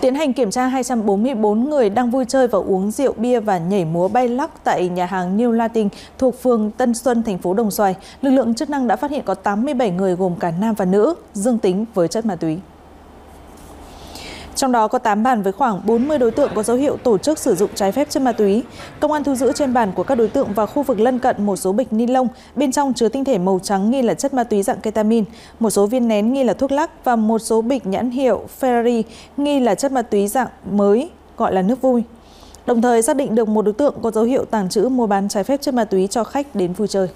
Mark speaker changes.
Speaker 1: Tiến hành kiểm tra 244 người đang vui chơi và uống rượu bia và nhảy múa bay lắc tại nhà hàng New Latin thuộc phường Tân Xuân, thành phố Đồng Xoài, lực lượng chức năng đã phát hiện có 87 người gồm cả nam và nữ dương tính với chất ma túy. Trong đó có 8 bàn với khoảng 40 đối tượng có dấu hiệu tổ chức sử dụng trái phép chất ma túy. Công an thu giữ trên bàn của các đối tượng và khu vực lân cận một số bịch ni lông bên trong chứa tinh thể màu trắng nghi là chất ma túy dạng ketamin, một số viên nén nghi là thuốc lắc và một số bịch nhãn hiệu Ferrari nghi là chất ma túy dạng mới gọi là nước vui. Đồng thời xác định được một đối tượng có dấu hiệu tàng trữ mua bán trái phép chất ma túy cho khách đến vui chơi.